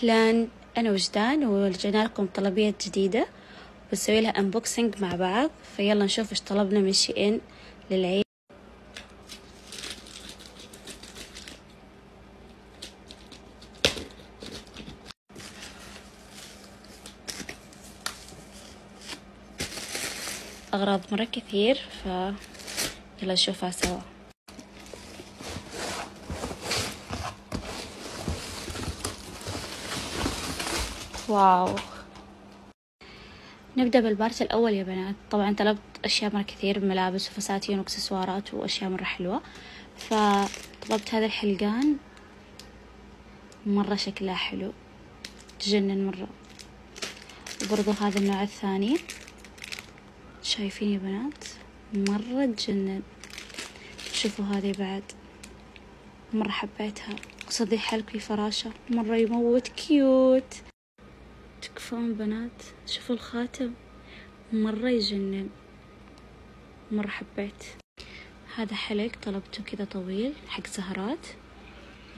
أهلا. أنا وجدان ورجعنا لكم طلبية جديدة بنسوي لها انبوكسنج مع بعض. فيلا نشوف إيش طلبنا من شيئين للعيد. أغراض مرة كثير ف يلا نشوفها سوا. واو. نبدأ بالبارت الأول يا بنات. طبعا طلبت أشياء مرة كثير ملابس وفساتين وإكسسوارات وأشياء مرة حلوة. فطلبت هذا الحلقان. مرة شكلها حلو. تجنن مرة. وبرضو هذا النوع الثاني. شايفين يا بنات؟ مرة تجنن. شوفوا هذه بعد. مرة حبيتها. قصدي حلقي فراشة. مرة يموت. كيوت. تكفون بنات شوفوا الخاتم. مرة يجنن. مرة حبيت. هذا حلق طلبته كذا طويل حق سهرات.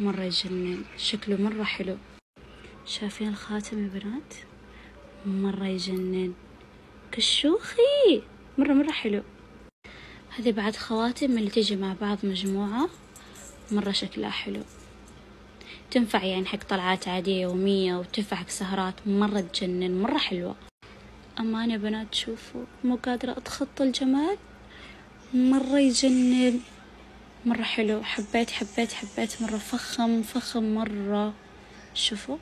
مرة يجنن. شكله مرة حلو. شايفين الخاتم يا بنات؟ مرة يجنن. كشوخي! مرة مرة حلو. هذه بعد خواتم اللي تجي مع بعض مجموعة. مرة شكلها حلو. تنفع يعني حق طلعات عادية يومية وتنفع حق سهرات مرة تجنن مرة حلوة. أمانة بنات شوفوا مو قادرة أتخطى الجمال مرة يجنن مرة حلو. حبيت حبيت حبيت مرة فخم فخم مرة. شوفوا.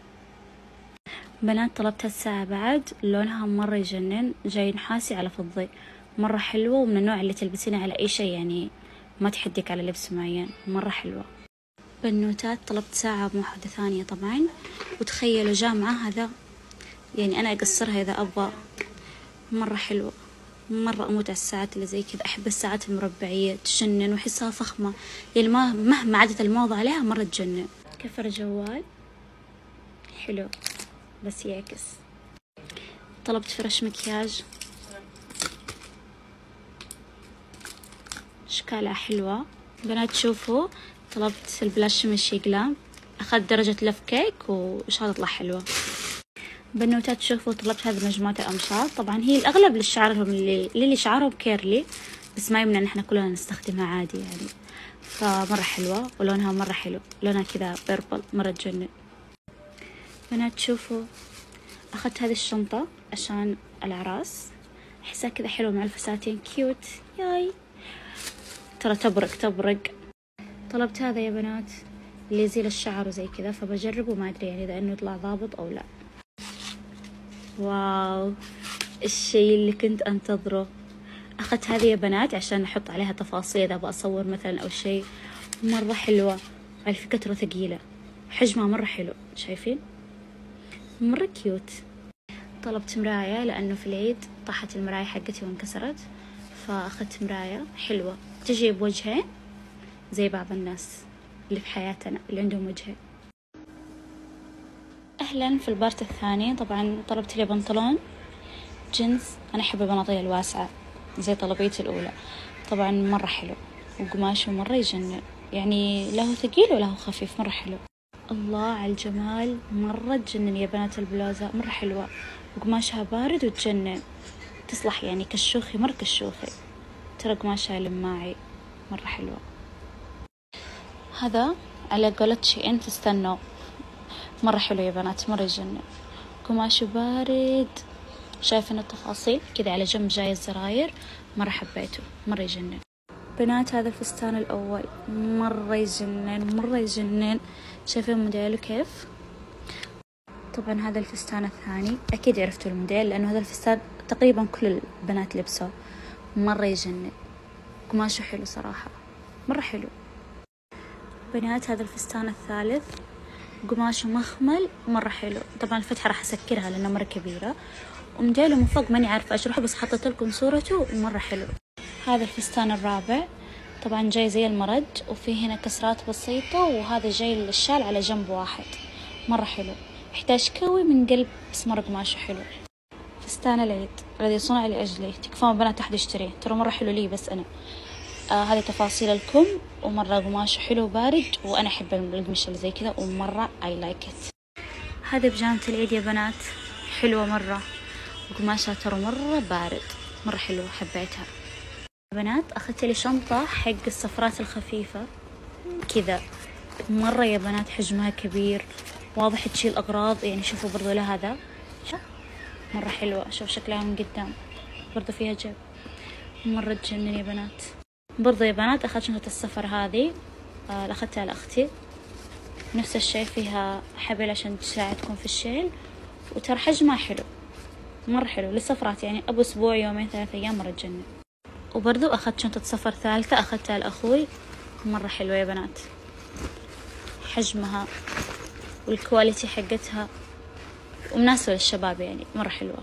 بنات طلبت هالساعة بعد لونها مرة يجنن جاي نحاسي على فضي. مرة حلوة ومن النوع اللي تلبسينه على أي شيء يعني ما تحدك على لبس معين. مرة حلوة. بنوتات طلبت ساعة واحدة ثانية طبعا. وتخيلوا جاء معاه هذا يعني أنا أقصرها إذا أبغى. مرة حلوة. مرة أموت على الساعات اللي زي كذا. أحب الساعات المربعية تجنن وأحسها فخمة. يعني ما مهما عدت الموضة عليها مرة تجنن. كفر جوال. حلو. بس يعكس. طلبت فرش مكياج. أشكالها حلوة. بنات شوفوا. طلبت ال blush من SHEGLAM أخذت درجة Love Cake وإن شاء الله تطلع حلوة. بنوتات تشوفوا طلبت هذه مجموعة الأمشاط طبعا هي الأغلب للشعرهم اللي اللي شعرهم curly بس ما يمنع إن إحنا كلنا نستخدمها عادي يعني. فمرة حلوة ولونها مرة حلو لونها كذا purple مرة تجنن. بنات تشوفوا أخذت هذه الشنطة عشان الأعراس أحسها كذا حلوة مع الفساتين cute ياي. ترى تبرق تبرق. طلبت هذا يا بنات اللي يزيل الشعر وزي كذا فبجربه ما أدري يعني إذا إنه يطلع ضابط أو لا. واو الشي اللي كنت أنتظره. أخذت هذه يا بنات عشان أحط عليها تفاصيل إذا أبغى أصور مثلا أو شيء. مرة حلوة على فكرة ثقيلة. حجمها مرة حلو شايفين؟ مرة cute طلبت مراية لأنه في العيد طاحت المراية حقتي وانكسرت فأخذت مراية حلوة. تجي بوجهين؟ زي بعض الناس اللي في حياتنا اللي عندهم وجهين أهلا في ال part الثاني. طبعا طلبت لي بنطلون جينز. أنا أحب البناطيل الواسعة زي طلبيتي الأولى. طبعا مرة حلو وقماشه مرة يجنن يعني له ثقيل وله خفيف مرة حلو. الله على الجمال مرة تجنن يا بنات البلوزة مرة حلوة. وقماشها بارد وتجنن. تصلح يعني كشوخي مرة كشوخي ترى قماشها لماعي مرة حلوة. هذا على قولة شيئين تستنوا. مرة حلو يا بنات مرة يجنن. قماشه بارد. شايفين التفاصيل؟ كذا على جنب جاي الزراير. مرة حبيته مرة يجنن. بنات هذا الفستان الأول. مرة يجنن مرة يجنن. شايفين موديله كيف؟ طبعا هذا الفستان الثاني. أكيد عرفتوا الموديل لأنه هذا الفستان تقريبا كل البنات لبسوه. مرة يجنن. قماشه حلو صراحة. مرة حلو. بنات هذا الفستان الثالث. قماشه مخمل مرة حلو. طبعا الفتحة راح أسكرها لأنها مرة كبيرة. وموديله من فوق ماني عارفة أشرحه بس حطيت لكم صورته مرة حلو. هذا الفستان الرابع. طبعا جاي زي المرج وفيه هنا كسرات بسيطة وهذا جاي الشال على جنب واحد. مرة حلو. يحتاج كوي من قلب بس مرة قماشه حلو. فستان العيد. الذي صنع لأجلي. تكفون بنات أحد يشتريه. ترى مرة حلو لي بس أنا. آه هذه تفاصيل الكم ومرة قماشه حلو بارد وأنا أحب القماش اللي زي كذا ومرة I like it. هذه بجامة العيد يا بنات. حلوة مرة. وقماشها ترى مرة بارد. مرة حلوة حبيتها. بنات أخذت لي شنطة حق السفرات الخفيفة. كذا. مرة يا بنات حجمها كبير. واضح تشيل أغراض. يعني شوفوا برضو لها هذا. مرة حلوة. شوف شكلها من قدام. برضو فيها جيب. مرة تجنن يا بنات. برضو يا بنات أخذت شنطة السفر هذه. آه أخذتها لأختي نفس الشي فيها حبل عشان تساعدكم في الشيل. وترى حجمها حلو مرة حلو. للسفرات يعني أبو أسبوع يومين ثلاثة أيام مرة تجنن. وبرضو أخذت شنطة سفر ثالثة أخذتها لأخوي. مرة حلوة يا بنات. حجمها والكواليتي حقتها ومناسبة للشباب يعني مرة حلوة.